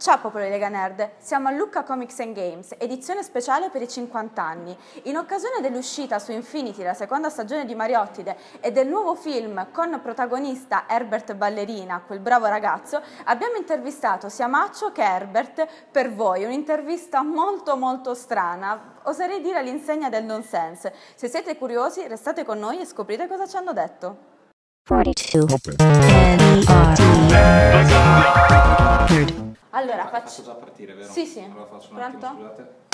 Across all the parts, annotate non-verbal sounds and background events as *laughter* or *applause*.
Ciao popolo di Lega Nerd, siamo a Lucca Comics and Games, edizione speciale per i 50 anni. In occasione dell'uscita su Infinity, la seconda stagione di Mariottide, e del nuovo film con protagonista Herbert Ballerina, quel bravo ragazzo, abbiamo intervistato sia Maccio che Herbert per voi, un'intervista molto molto strana, oserei dire all'insegna del nonsense. Se siete curiosi, restate con noi e scoprite cosa ci hanno detto. 42 N-E-R-D. Allora, faccio... già partire, vero? Sì, sì. Allora faccio un Pronto? attimo, scusate.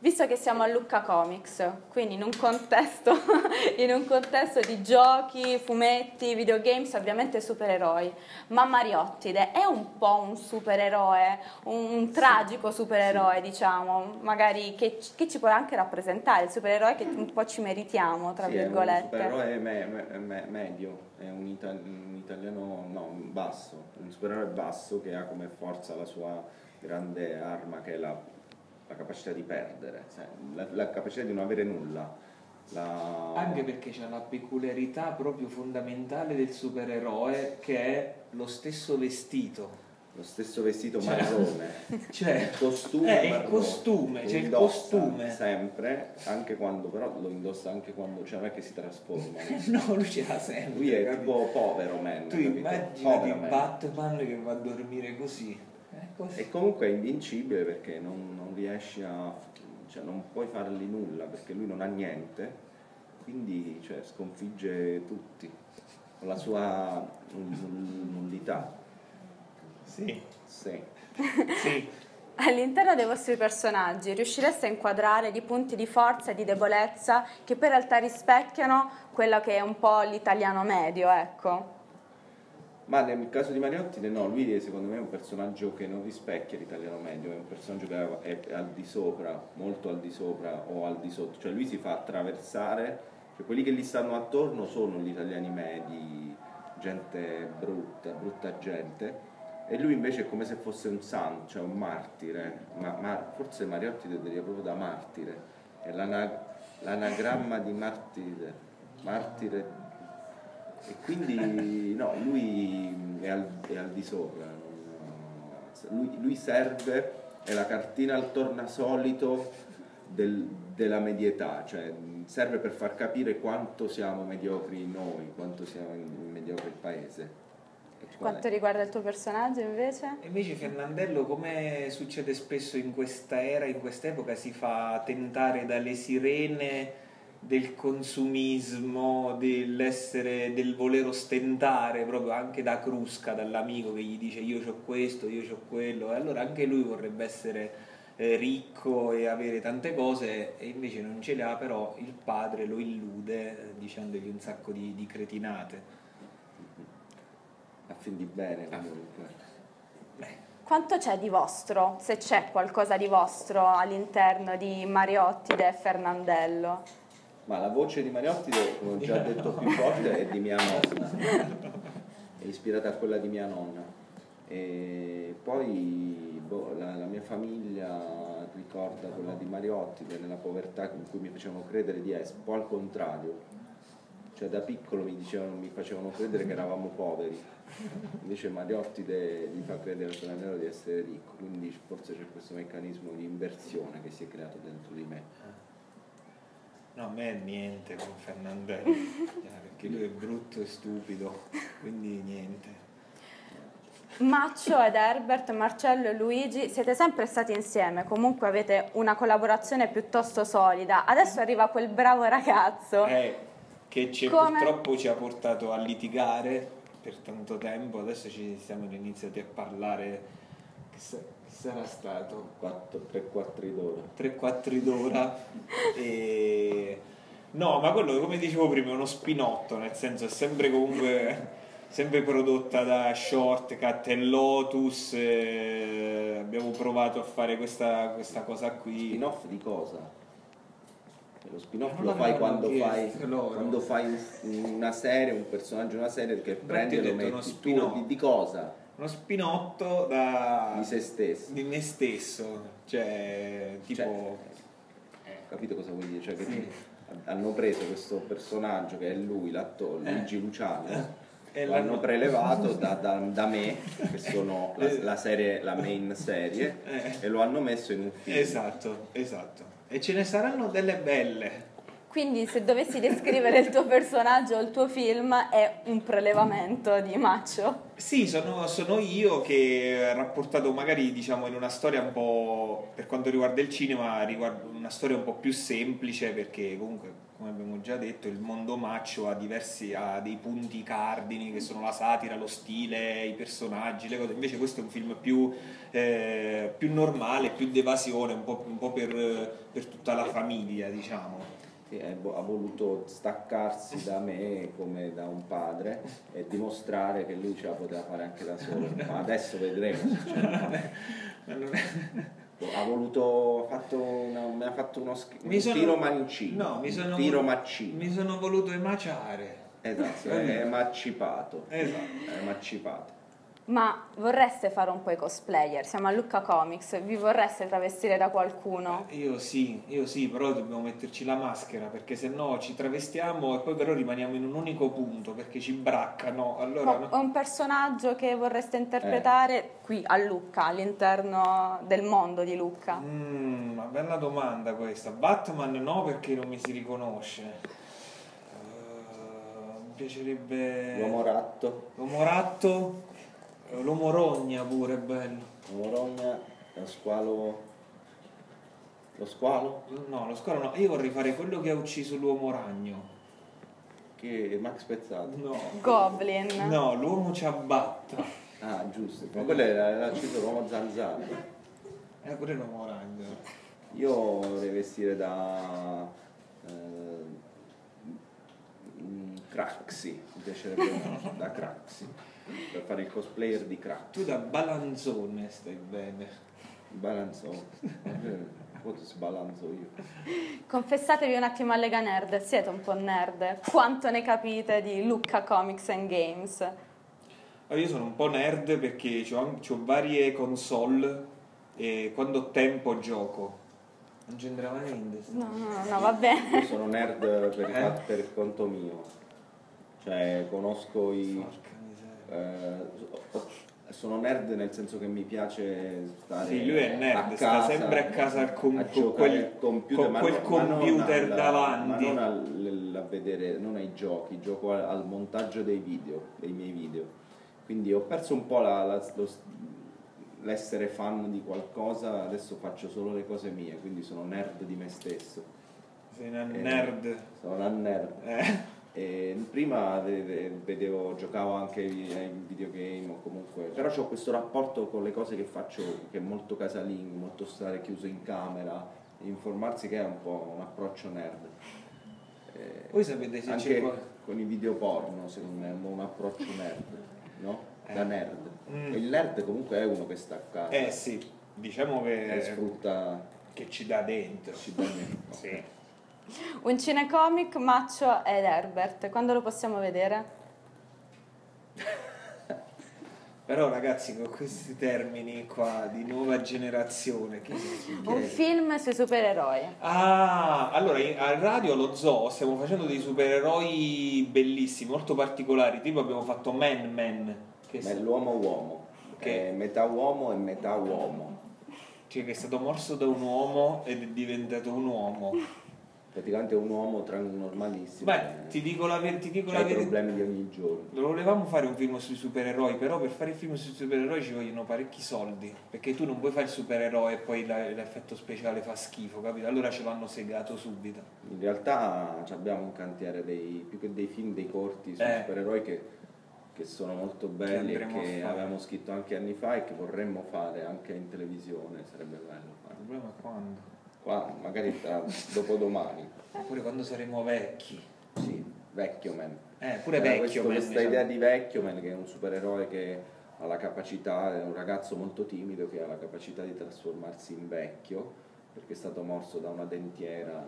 Visto che siamo a Lucca Comics, quindi in un contesto, *laughs* in un contesto di giochi, fumetti, videogames, ovviamente supereroi, ma Mariottide è un po' un supereroe, un, tragico supereroe, diciamo, magari che, che ci può anche rappresentare, il supereroe che un po' ci meritiamo, tra Sì, è un virgolette. supereroe me- me- me- medio, è un, ita- un italiano no, basso, un supereroe basso che ha come forza la sua grande arma che è la, la capacità di perdere, sai, la, la capacità di non avere nulla. La... Anche perché c'è la peculiarità proprio fondamentale del supereroe che è lo stesso vestito. Lo stesso vestito Cioè- marrone, *laughs* Cioè, il costume eh, il costume, c'è il indossa costume. sempre, anche quando però lo indossa anche quando, cioè non è che si trasforma. *laughs* No, lui ce l'ha sempre. Lui è capito? tipo povero man. Tu man. Batman che va a dormire così. Così. E comunque è invincibile perché non, non riesci a. cioè non puoi fargli nulla perché lui non ha niente, quindi cioè, sconfigge tutti con la sua null- nullità. Sì, Sì. sì. *laughs* All'interno dei vostri personaggi riuscireste a inquadrare di punti di forza e di debolezza che poi in realtà rispecchiano quello che è un po' l'italiano medio, ecco. Ma nel caso di Mariotti, no, lui è, secondo me è un personaggio che non rispecchia l'italiano medio, è un personaggio che è, al di sopra, molto al di sopra o al di sotto, cioè lui si fa attraversare, cioè quelli che gli stanno attorno sono gli italiani medi, gente brutta, brutta gente, e lui invece è come se fosse un santo, cioè un martire, ma, ma forse Mariotti deriva proprio da martire, è l'ana- l'anagramma di martire, martire e quindi no, lui è al, è al di sopra, lui, lui serve, è la cartina al tornasolito del- della medietà, cioè serve per far capire quanto siamo mediocri noi, quanto siamo mediocre il paese. È? Quanto riguarda il tuo personaggio invece? E Invece Fernandello, come succede spesso in questa era, in quest'epoca, si fa tentare dalle sirene del consumismo, dell'essere, del voler ostentare, proprio anche da Crusca, dall'amico che gli dice io ho questo, io ho quello, e allora anche lui vorrebbe essere eh, ricco e avere tante cose e invece non ce le ha, però il padre lo illude eh, dicendogli un sacco di, di cretinate. A fin di bene comunque. Quanto c'è di vostro, se c'è qualcosa di vostro all'interno di Mariottide e Fernandello? Ma la voce di Mariotti, come ho già *laughs* detto più volte, è di mia nonna, è ispirata a quella di mia nonna. E poi boh, la, la mia famiglia ricorda quella di Mariotti, che nella povertà in cui mi facevano credere di essere, un po' al contrario. Cioè da piccolo mi dicevano, mi facevano credere che eravamo poveri, invece Mariotti gli fa credere al Fernandelo di essere ricco, quindi forse c'è questo meccanismo di inversione che si è creato dentro di me. No, a me niente con Fernandello, *laughs* eh, perché lui è brutto e stupido, quindi niente. Maccio ed Herbert, Marcello e Luigi, siete sempre stati insieme, comunque avete una collaborazione piuttosto solida. Adesso arriva quel bravo ragazzo. Eh, che ci- Come? purtroppo ci ha portato a litigare per tanto tempo, adesso ci siamo iniziati a parlare, sarà stato? 3-4 d'ora. 3-4 d'ora e... No, ma quello come dicevo prima è uno spinotto, nel senso è sempre comunque sempre prodotta da Shortcut e Lotus. e abbiamo provato a fare questa, questa cosa qui. Spin-off di cosa? Lo spin-off Non lo fai quando fai, quando fai un- una serie, un personaggio una serie che prendi ho e lo metti tu spin-off. di, di cosa? Uno spinotto da... Di se stesso. di me stesso, cioè tipo... Cioè, Ho capito cosa vuoi dire? Cioè che Sì. hanno preso questo personaggio che è lui, l'attore, Eh. Luigi Luciano, E lo l'hanno- hanno prelevato *laughs* da, da- da me, che sono la, la serie, la main serie, Eh. e lo hanno messo in un film. Esatto, esatto. E ce ne saranno delle belle. Quindi se dovessi descrivere il tuo personaggio o il tuo film è un prelevamento di Maccio. Sì, sono, sono io che rapportato magari diciamo in una storia un po' per quanto riguarda il cinema, riguarda una storia un po' più semplice perché comunque come abbiamo già detto il mondo maccio ha diversi ha dei punti cardini che sono la satira, lo stile, i personaggi, le cose. Invece questo è un film più, eh, più normale, più d'evasione, un po', un po' per, per tutta la famiglia diciamo. È ha voluto staccarsi da me come da un padre e dimostrare che lui ce la poteva fare anche da solo. Ma adesso vedremo se ce la fa. *laughs* È- Ha voluto, ha fatto una- mi ha fatto uno sch- Mi un sono- tiro mancino, No, mi sono tiro maccino. Mi sono voluto emaciare. Esatto, è maccipato. Esatto. È maccipato. Ma vorreste fare un po' i cosplayer? Siamo a Lucca Comics, vi vorreste travestire da qualcuno? Io sì, io sì, però dobbiamo metterci la maschera perché se no ci travestiamo e poi però rimaniamo in un unico punto perché ci braccano. Allora, no. un personaggio che vorreste interpretare qui a Lucca, all'interno del mondo di Lucca? Mm, una bella domanda questa. Batman no perché non mi si riconosce. Eh, mi piacerebbe... L'uomo ratto, L'uomo ratto, eh, l'uomo rogna pure, è bello. l'uomo rogna, lo squalo... Lo squalo? No, lo squalo no. Io vorrei fare quello che ha ucciso l'uomo ragno. Che è Max Pezzato. No. Goblin. No, l'uomo ciabatta. Ah, giusto. Ma quello era, era scritto l'uomo zanzara. È pure l'uomo ragno. Io vorrei vestire da... eh, Craxi, mi piacerebbe *laughs* da Craxi, per fare il cosplayer di Craxi. Tu da balanzone stai bene. Balanzo, quanto sbalanzo io. Confessatevi un attimo a Lega Nerd, siete un po' nerd. Quanto ne capite di Lucca Comics and Games? Allora, io sono un po' nerd perché ho varie console e quando ho tempo gioco. Non c'entrava niente. No, no, no, va bene. Io sono nerd per, Eh? per conto mio, cioè conosco i... Eh, sono nerd nel senso che mi piace stare Sì, lui è nerd, a sta casa, sempre a casa al com- a con quel- al computer, con ma quel no- ma non computer al- davanti. Ma non al- a vedere, non ai giochi, gioco al, al montaggio dei video, dei miei video. Quindi ho perso un po' la- la- lo- l'essere fan di qualcosa, adesso faccio solo le cose mie, quindi sono nerd di me stesso. Sei una Eh, nerd. Sono una nerd. Eh? E prima ve- ve- vedevo, giocavo anche ai videogame o comunque, però ho questo rapporto con le cose che faccio che è molto casalingo, molto stare chiuso in camera, informarsi che è un po' un approccio nerd. Eh, Voi sapete se c'è anche qua- con i video porno, secondo me è un approccio nerd, no? Da Eh. nerd. Mm. Il nerd comunque è uno che sta a casa Eh sì, diciamo che, sfrutta che ci dà dentro. ci dà dentro. *laughs* Sì. Un cinecomic, Maccio ed Herbert. Quando lo possiamo vedere? *laughs* Però ragazzi con questi termini qua di nuova generazione, Un film sui supereroi. Ah, allora al radio allo zoo stiamo facendo dei supereroi bellissimi, molto particolari, tipo abbiamo fatto Man Man, che, Ma è l'uomo uomo, Che- è metà uomo e metà uomo. cioè che è stato morso da un uomo ed è diventato un uomo. Praticamente un uomo normalissimo. Beh, ti dico la, ver- ti dico la verità. problemi di ogni giorno. Lo volevamo fare un film sui supereroi, però per fare il film sui supereroi ci vogliono parecchi soldi, perché tu non puoi fare il supereroe e poi la- l'effetto speciale fa schifo, capito? Allora ce l'hanno segato subito. In realtà abbiamo un cantiere dei, più che dei film, dei corti sui Eh. supereroi che, che sono molto belli e andremo a che avevamo scritto anche anni fa e che vorremmo fare anche in televisione, sarebbe bello Il fare. problema è quando? Qua, magari tra dopodomani. Oppure quando saremo vecchi. Sì, Vecchio Man. Eh, pure Era vecchio. questo- man, questa diciamo. idea di Vecchio Man che è un supereroe che ha la capacità, è un ragazzo molto timido che ha la capacità di trasformarsi in vecchio perché è stato morso da una dentiera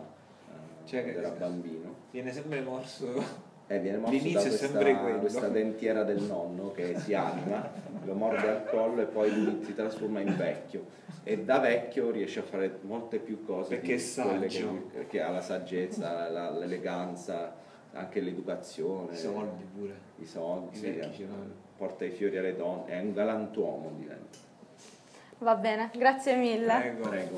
eh, Cioè era bambino. Viene sempre morso. Eh, viene morso L'inizio da è questa, sempre quello. questa dentiera del nonno che si anima, lo morde al collo e poi lui si trasforma in vecchio. E da vecchio riesce a fare molte più cose Perché di è quelle saggio. che, che ha la saggezza, la- l'eleganza, anche l'educazione, I soldi pure. i soldi, I sì, l'hanno. porta i fiori alle donne, è un galantuomo diventa. Va bene, grazie mille. Prego. Prego.